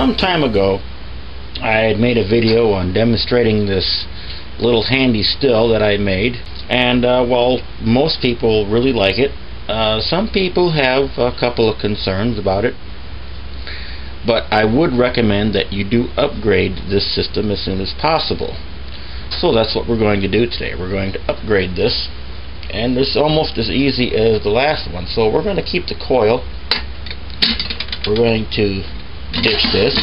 some time ago, I had made a video on demonstrating this little handy still that I made, and uh, while most people really like it, uh, some people have a couple of concerns about it. But I would recommend that you do upgrade this system as soon as possible. So that's what we're going to do today. We're going to upgrade this and it's almost as easy as the last one. So we're going to keep the coil. We're going to ditch this.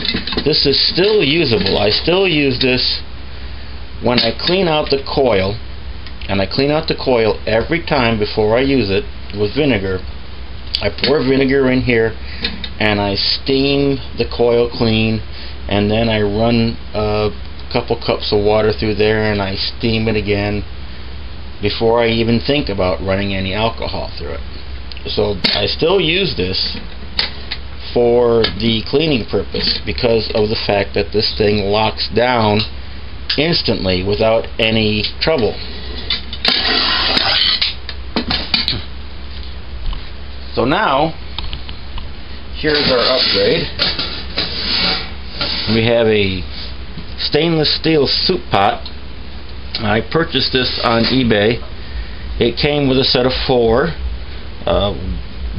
This is still usable. I still use this when I clean out the coil and I clean out the coil every time before I use it with vinegar. I pour vinegar in here and I steam the coil clean and then I run a couple cups of water through there and I steam it again before I even think about running any alcohol through it. So I still use this for the cleaning purpose because of the fact that this thing locks down instantly without any trouble. So now, here's our upgrade. We have a stainless steel soup pot. I purchased this on eBay. It came with a set of four, uh,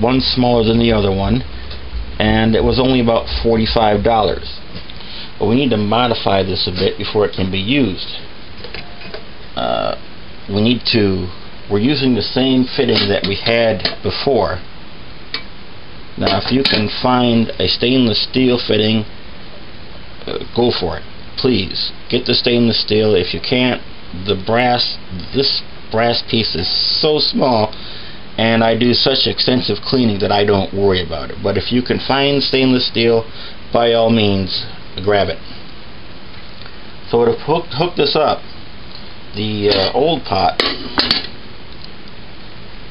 one smaller than the other one, and it was only about $45. But we need to modify this a bit before it can be used. Uh, we need to, we're using the same fitting that we had before now if you can find a stainless steel fitting, uh, go for it. Please, get the stainless steel. If you can't, the brass, this brass piece is so small and I do such extensive cleaning that I don't worry about it. But if you can find stainless steel, by all means, grab it. So to hook, hook this up, the uh, old pot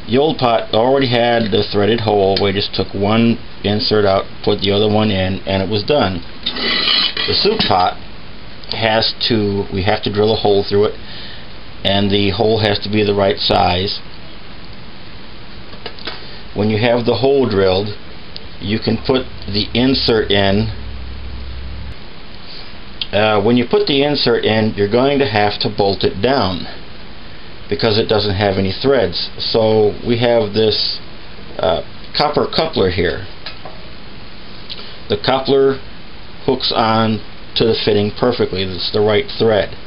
the old pot already had the threaded hole. We just took one insert out, put the other one in, and it was done. The soup pot has to, we have to drill a hole through it, and the hole has to be the right size. When you have the hole drilled, you can put the insert in. Uh, when you put the insert in, you're going to have to bolt it down because it doesn't have any threads. So we have this uh, copper coupler here. The coupler hooks on to the fitting perfectly. It's the right thread.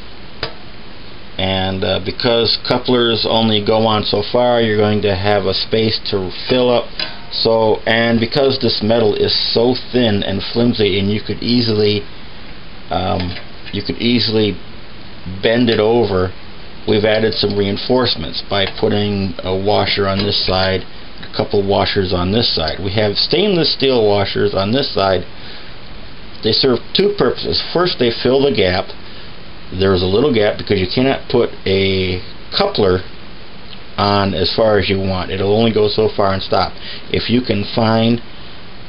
And uh, because couplers only go on so far, you're going to have a space to fill up. So, and because this metal is so thin and flimsy, and you could easily, um, you could easily bend it over we've added some reinforcements by putting a washer on this side, a couple washers on this side. We have stainless steel washers on this side. They serve two purposes. First, they fill the gap. There's a little gap because you cannot put a coupler on as far as you want. It'll only go so far and stop. If you can find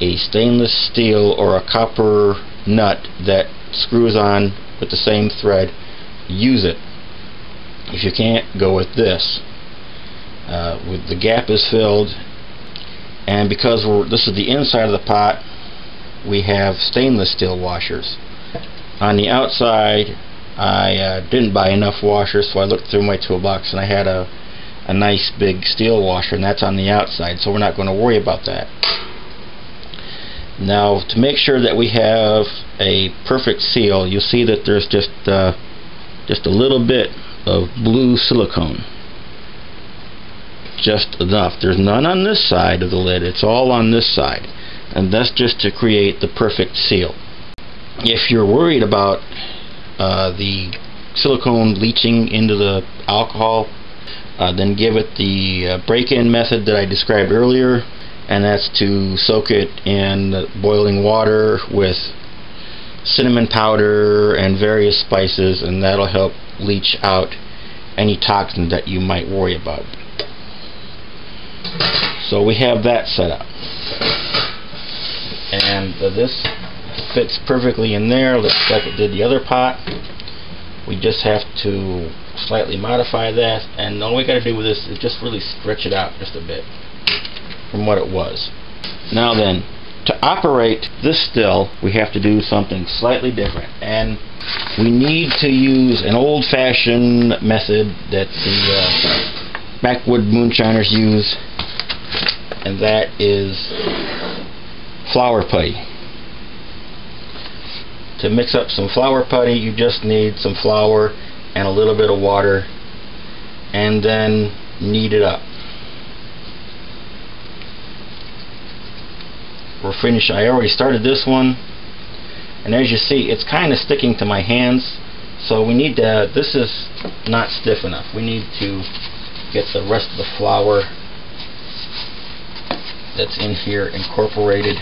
a stainless steel or a copper nut that screws on with the same thread, use it if you can't, go with this. Uh, with the gap is filled, and because this is the inside of the pot, we have stainless steel washers. On the outside, I uh, didn't buy enough washers, so I looked through my toolbox and I had a a nice big steel washer, and that's on the outside, so we're not going to worry about that. Now, to make sure that we have a perfect seal, you'll see that there's just uh, just a little bit of blue silicone. Just enough. There's none on this side of the lid. It's all on this side. And that's just to create the perfect seal. If you're worried about uh, the silicone leaching into the alcohol uh, then give it the uh, break-in method that I described earlier and that's to soak it in boiling water with cinnamon powder and various spices and that'll help leach out any toxins that you might worry about. So we have that set up. And uh, this fits perfectly in there, looks like it did the other pot. We just have to slightly modify that, and all we got to do with this is just really stretch it out just a bit from what it was. Now then, to operate this still, we have to do something slightly different. And we need to use an old-fashioned method that the uh, backwood moonshiners use, and that is flour putty. To mix up some flour putty, you just need some flour and a little bit of water, and then knead it up. we're finished. I already started this one and as you see it's kind of sticking to my hands so we need to, this is not stiff enough. We need to get the rest of the flour that's in here incorporated.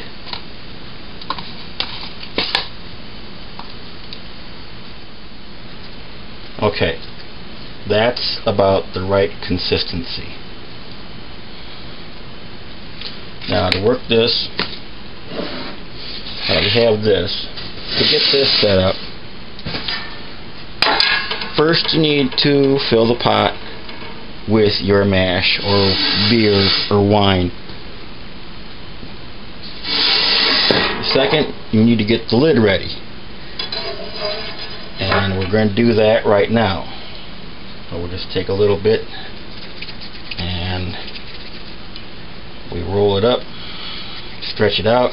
Okay, that's about the right consistency. Now to work this, uh, we have this. To get this set up, first you need to fill the pot with your mash or beer or wine. Second, you need to get the lid ready. We're going to do that right now. So we'll just take a little bit and we roll it up, stretch it out,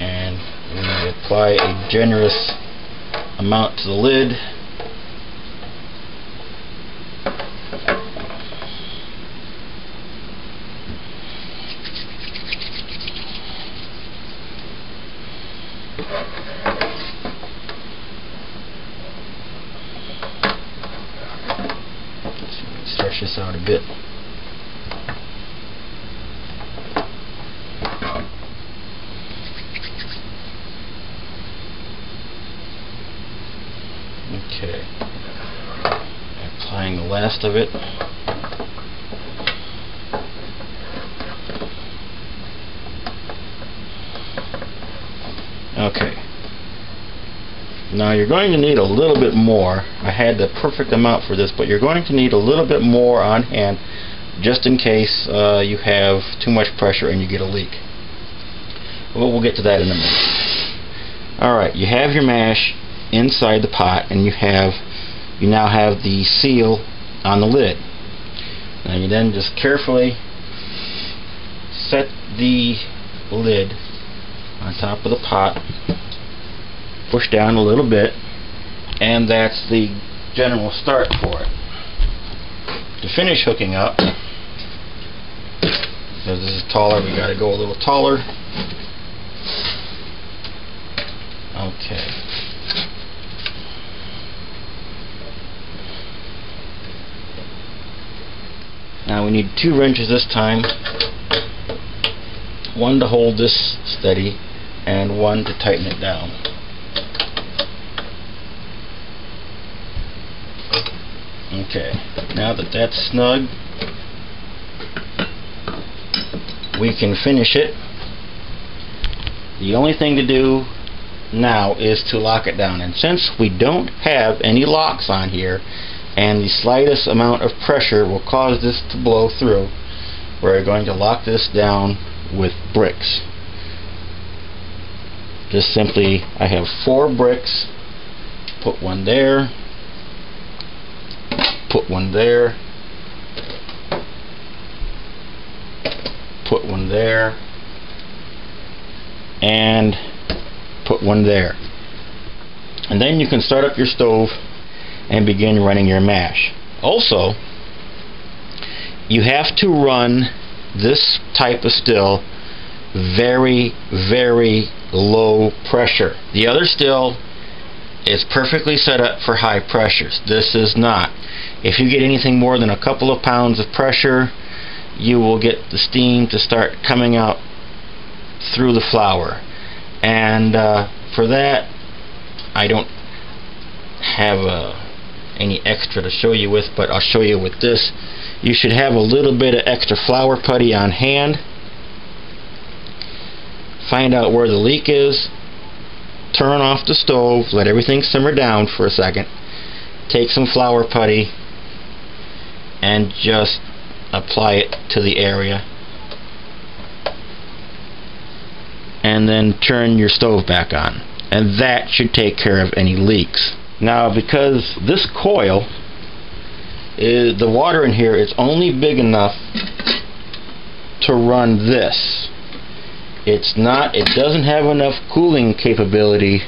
And we apply a generous amount to the lid stretch this out a bit Okay. Applying the last of it. Okay. Now you're going to need a little bit more. I had the perfect amount for this, but you're going to need a little bit more on hand just in case uh, you have too much pressure and you get a leak. Well, we'll get to that in a minute. Alright, you have your mash inside the pot and you have you now have the seal on the lid. Now you then just carefully set the lid on top of the pot, push down a little bit, and that's the general start for it. To finish hooking up, because this is taller, we got to go a little taller. Okay. Now we need two wrenches this time. One to hold this steady and one to tighten it down. Okay, now that that's snug, we can finish it. The only thing to do now is to lock it down. And since we don't have any locks on here, and the slightest amount of pressure will cause this to blow through. We're going to lock this down with bricks. Just simply, I have four bricks, put one there, one there, put one there, and put one there. And then you can start up your stove and begin running your mash. Also, you have to run this type of still very, very low pressure. The other still is perfectly set up for high pressures. This is not. If you get anything more than a couple of pounds of pressure, you will get the steam to start coming out through the flour. And uh, for that, I don't have a any extra to show you with, but I'll show you with this. You should have a little bit of extra flour putty on hand. Find out where the leak is. Turn off the stove. Let everything simmer down for a second. Take some flour putty and just apply it to the area and then turn your stove back on and that should take care of any leaks now because this coil is the water in here is only big enough to run this it's not it doesn't have enough cooling capability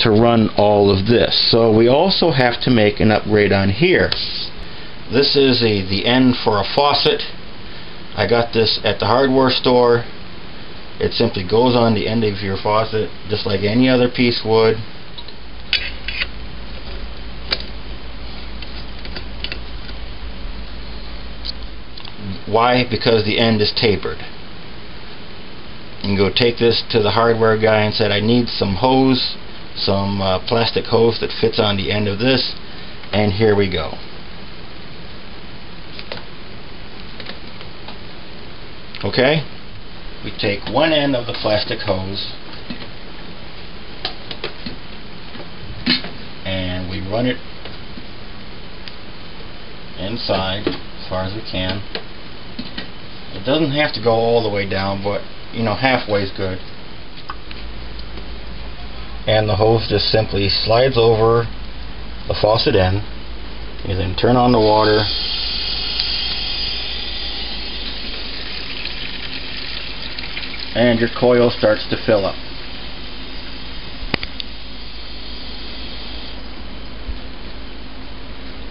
to run all of this. So we also have to make an upgrade on here. This is a the end for a faucet. I got this at the hardware store. It simply goes on the end of your faucet just like any other piece would. Why? Because the end is tapered and go take this to the hardware guy and said I need some hose some uh, plastic hose that fits on the end of this and here we go. Okay? We take one end of the plastic hose and we run it inside as far as we can. It doesn't have to go all the way down but you know halfway is good. And the hose just simply slides over the faucet end. You then turn on the water. And your coil starts to fill up.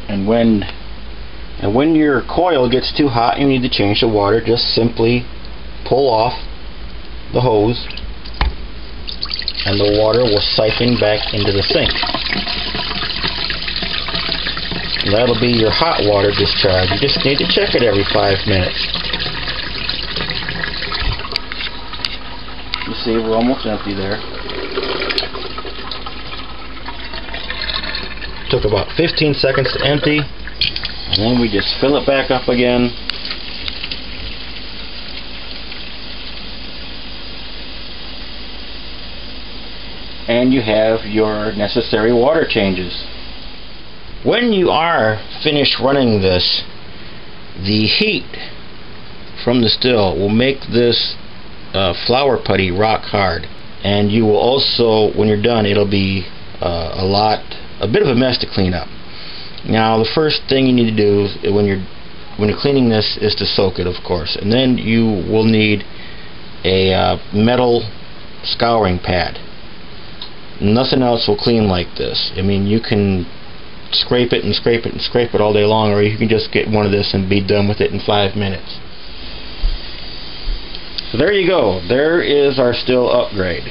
And when and when your coil gets too hot you need to change the water. Just simply pull off the hose and the water will siphon back into the sink. And that'll be your hot water discharge. You just need to check it every five minutes. You see we're almost empty there. Took about 15 seconds to empty and then we just fill it back up again and you have your necessary water changes. When you are finished running this, the heat from the still will make this uh, flour putty rock hard and you will also, when you're done, it'll be uh, a lot, a bit of a mess to clean up. Now the first thing you need to do when you're when you're cleaning this is to soak it of course and then you will need a uh, metal scouring pad nothing else will clean like this. I mean, you can scrape it and scrape it and scrape it all day long, or you can just get one of this and be done with it in five minutes. So there you go. There is our still upgrade.